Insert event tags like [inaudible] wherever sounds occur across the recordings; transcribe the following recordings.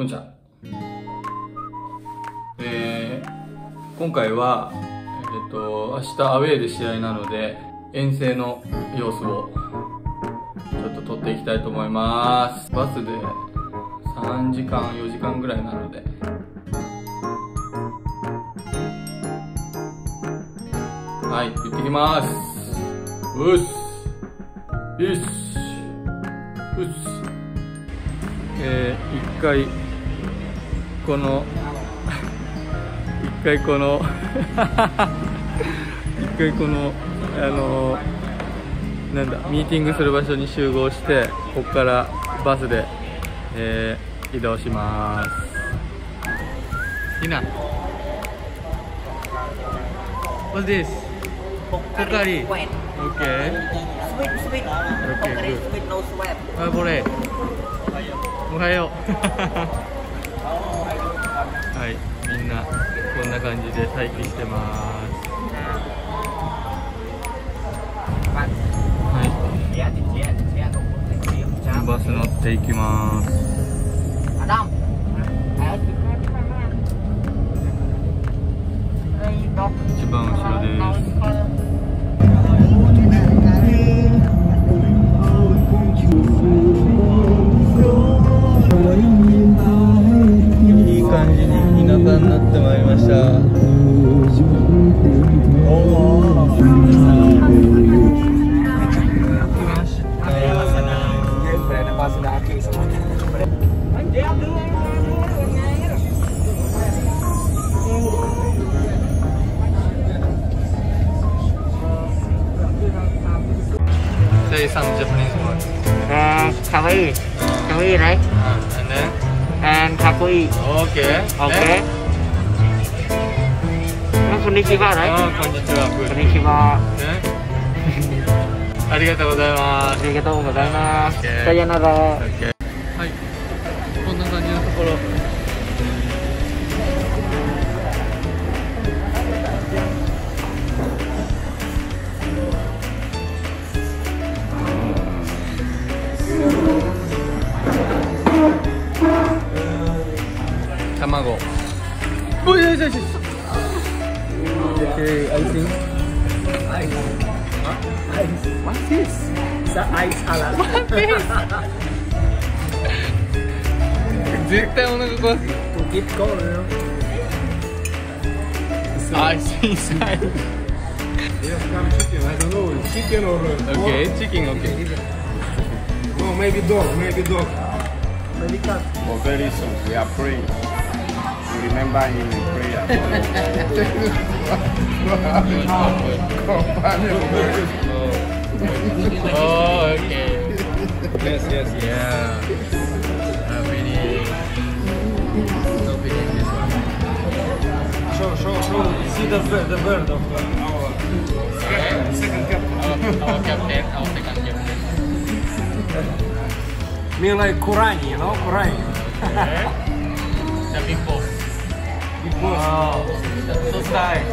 こんにちは。えー今回は、えっ、と、明日アウェーで試合なので、遠征の様子を、ちょっと撮っていきたいと思います。バスで3時間、4時間ぐらいなので、はい、行ってきます。うっす。よし。うっす。えー、一回この一回この [laughs] 一回このあの、なんだミーティングする場所に集合してここからバスで、えー、移動しまーす。ひな。What's this? ポカットスウェットおはよう。[laughs] はいみんなこんな感じで待機してます。はい.バス乗っていきます ってまいりましたSay some Japanese words Uh, kawaii. Kawaii, right? and then And kakui. Okay Okay. こんにちは。こんにちは。こんにちは。ありがとうございます。ありがとうございます。さよなら。What's this? Sa ice salad. 絶対お腹壊す To keep cold. I see inside Yes, some chicken. I don't know, chicken or uh, Okay, chicken okay no, maybe dog, maybe dog. Maybe cut. For very soon, we are praying. We remember him in prayer. Oh, okay. Yes, yes, yes. Yeah. I'm really so feeling this one. Show, show, show. See the the bird of uh, our second captain. Our, our captain, our second captain. Me like Kurani, you know, Kurani. The big boss. Wow. So.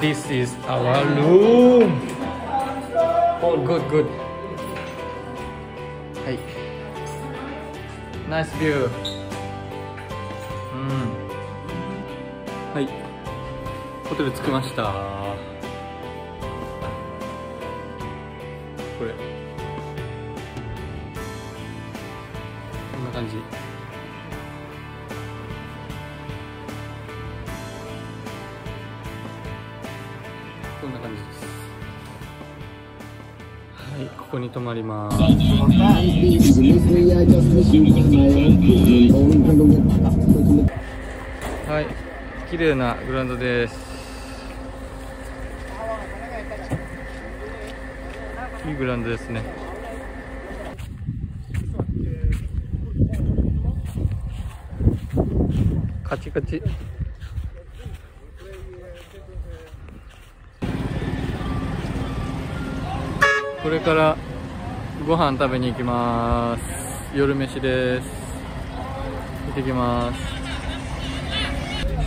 This is our room. Oh, good, good. Hey. Nice view. はい。ホテル着きました。これ。こんな感じ。こんな感じです。はい、ここに泊まります。はい、綺麗なグラウンドです。いいグラウンドですね。カチカチ。これからご飯食べに行きます夜飯です行ってきます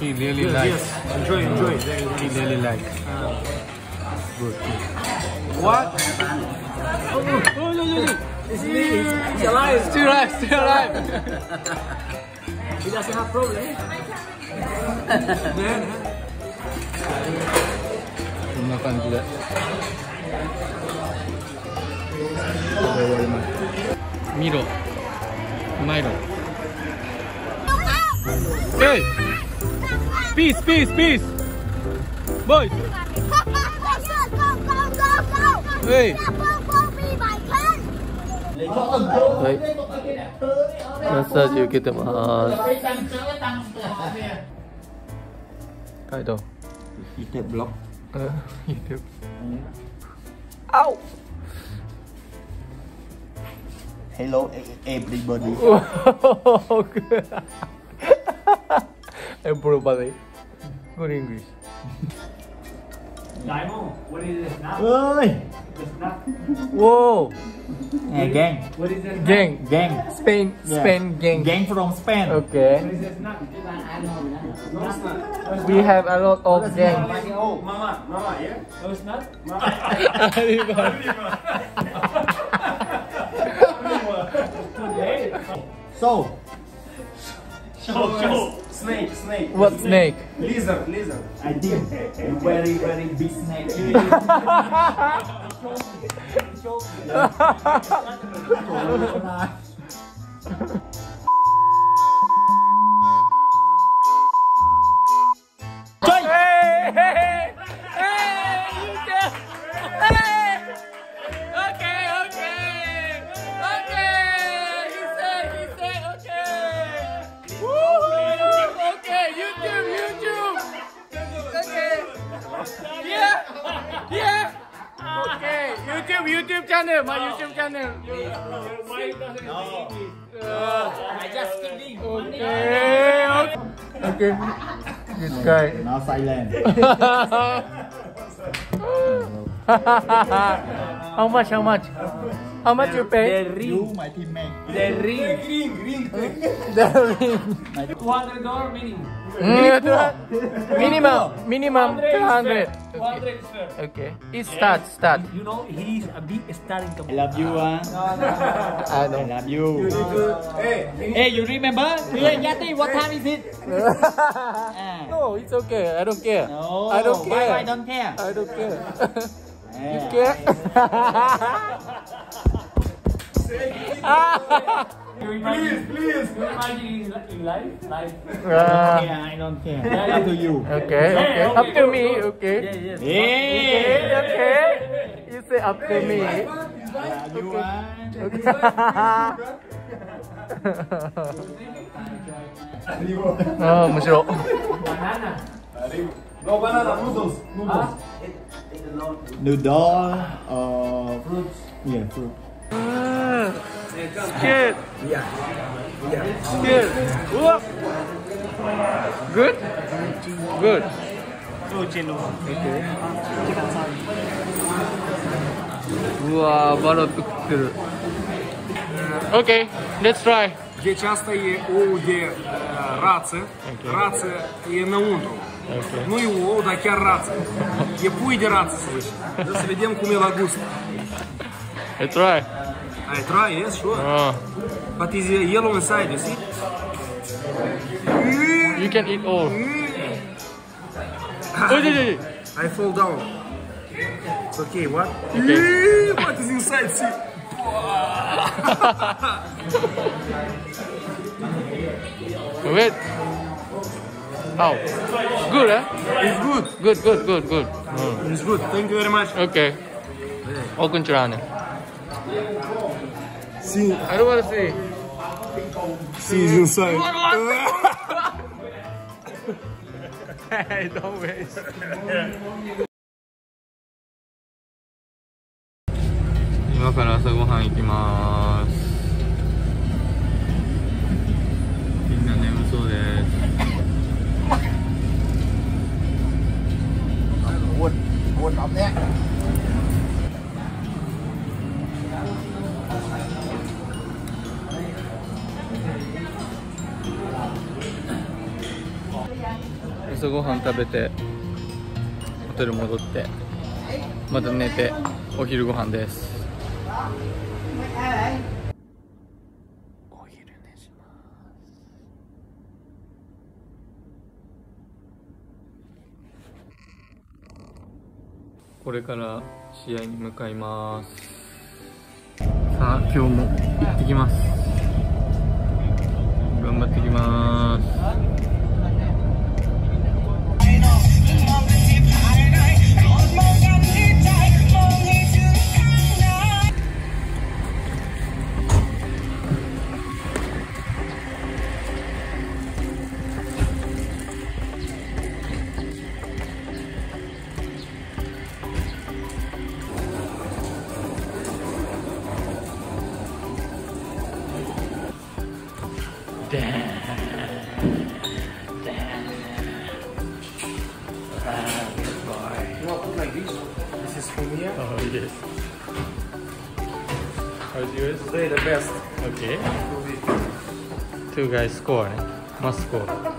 He really yes, likes. Yes. Enjoy, enjoy. He really likes. Uh, Good. What? Oh, oh, oh, no, no, no. It's me. It's, alive. Still alive. Still alive. he doesn't have problem. Man. then. Makan juga. Miro. Miro. Hey! Peace, peace, peace. Boys. Hey. Đấy. Massage yêu kia tìm hả? Cái đâu? YouTube blog. Ờ, Hello everybody. [laughs] Good. Everybody. Good English. Diamond, what is this now? Ơi, Whoa! nè gang, What is this? Gang. gang, Spain, Yeah. Spain gang. gang from Spain. Okay. What is this nut? No, it's not. We have a lot of gang. Oh, mama, mama, yeah? No, it's not. [laughs] [laughs] So, Show, show. Snake, snake. What snake? Lizard, lizard. I did. you very very big snake. [laughs] channel, my YouTube channel. Uh, I just kidding. okay, okay. Okay. This guy. Now silent. [laughs] how much? How much? How much you pay? You my teammate. The ring. Ring, ring. The ring. $200 minimum. Mm, minimum, minimum 200. 200 Okay. is fair. okay. It start, start. You know, he's a big star in I love you ah. I I don't. love you. Hey, Hey, you remember? Hey, Yati, what time is it? [laughs] Ah. no, it's okay. I don't care. No, I don't care. why I don't care? I don't care. [laughs] you Yeah. care? [laughs] please, please. You imagine in, in life, life. Ah, Yeah, I don't care. Up to you. okay, okay. Up to me, okay. yes. Okay, [laughs] Hey, okay. You say up to me. love you ah. Okay. ああ面白い Banana. No banana noodles. Huh? Noodle, uh, fruits. Yeah, fruit. Skid, Yeah. Yeah. skid, Whoop. Good? Good. Okay. Wow, bana tıktırır. Okay, let's try. Deci asta e ou de uh, rață. Okay. Rață e înăuntru. Okay. Nu e ou, dar chiar rață. E pui de rață. Să vedem cum e la gust. Let's try. I try, yes, sure. Oh, But is uh, yellow inside, you see? you can eat all. [laughs] Oh. I fall down. It's okay, what? Okay. [laughs] What is inside, see? [laughs] Wait. How? Good, eh? It's good. Good, good, good, good. Oh. It's good. Thank you very much. Okay. Open Chirane. See, I don't want to see. see is inside. Don't waste. 今から朝ごはん行きますみんな眠そうです朝ごはん食べてホテル戻ってまた寝てお昼ご飯です。お昼寝します。これから試合に向かいます。さあ今日も行ってきます。頑張ってきます。How's yours? Today the best. Okay. Two guys score, eh? Must score.